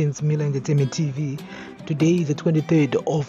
Prince Miller Entertainment TV. Today is the 23rd of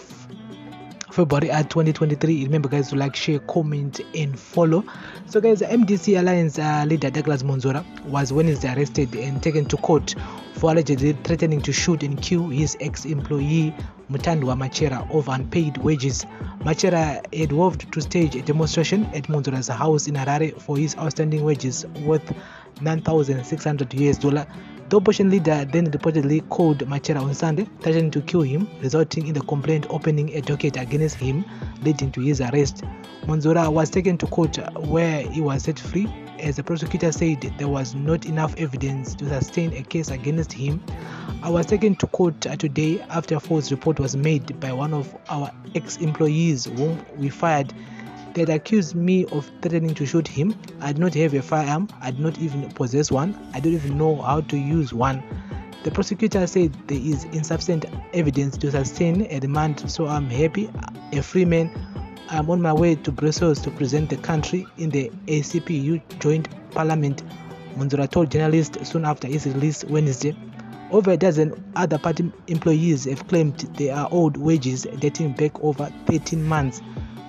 February at 2023. Remember, guys, to like, share, comment, and follow. So, guys, MDC Alliance uh, leader Douglas Mwonzora was Wednesday arrested and taken to court for allegedly threatening to shoot and kill his ex-employee Mutandwa Machera over unpaid wages. Machera had vowed to stage a demonstration at Mwonzora's house in Harare for his outstanding wages worth 9,600 US dollar. The opposition leader then reportedly called Machera on Sunday, threatening to kill him, resulting in the complaint opening a docket against him, leading to his arrest. Mwonzora was taken to court where he was set free as the prosecutor said there was not enough evidence to sustain a case against him. I was taken to court today after a false report was made by one of our ex employees whom we fired. They had accused me of threatening to shoot him. I did not have a firearm, I did not even possess one, I don't even know how to use one. The prosecutor said there is insufficient evidence to sustain a demand, so I'm happy, a free man I'm on my way to Brussels to present the country in the ACP-EU Joint Parliament, Mwonzora told journalists soon after his release Wednesday. Over a dozen other party employees have claimed they are owed wages dating back over 13 months.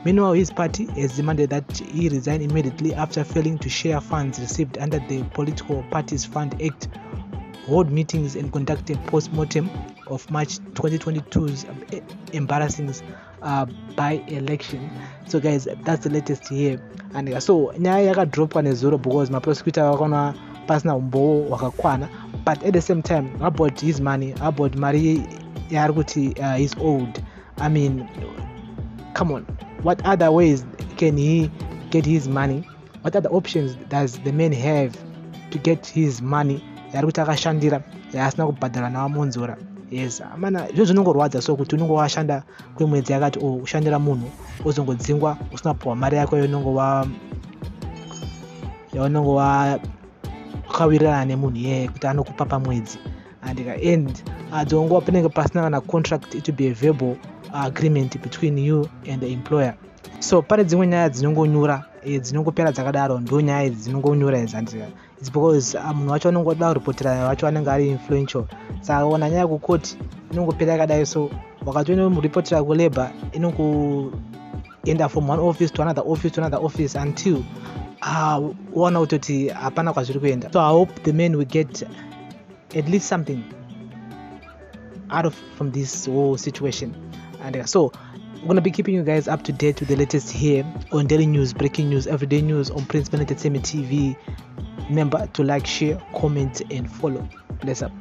Meanwhile, his party has demanded that he resign immediately after failing to share funds received under the Political Parties Fund Act, hold meetings, and conduct a post mortem of March 2022's embarrassing uh, by election. So, guys, that's the latest here. And uh, so, nyaya yakadropwa nezuro because maprosecutor vakaona pasina umbowo hwakakwana but at the same time about his money about mari yaari kuti uh, he's old i mean come on what other ways can he get his money? What other options does the man have to get his money? Yaari kuti akashandira yaasina kubhadhara navamonzora. Yes mana izvo zvinongorwadza so kuti unenge washanda kwemwedzi yakati o ushandira munhu ozongodzingwa usina kupiwa mari yako yaunenge yaunenge wakawirirana nemunhu iyeye kuti anokupa pamwedzi. And end dzongowa panenge pasina kana contract it be a verbal agreement between you and the employer. So pane dzimwe nyaya dzinongonyura dzinongopera dzakadaro ndo nyaya idzi dzinongonyura idzi andika its because munhu wacho anenge oda kuripotera wacho anenge ari influential. Saka ona nyaya kukoti inongopera yakadai so wakatoenda muripotera kulabor inongoenda from one office to another office to another office until waona uh, kutoti hapana kwazviri kuenda. So i hope the man will get at least something out of from this whole situation and so going to be keeping you guys up to date with the latest here on daily news breaking news everyday news on prince entertainment tv remember to like share comment and follow. Bless up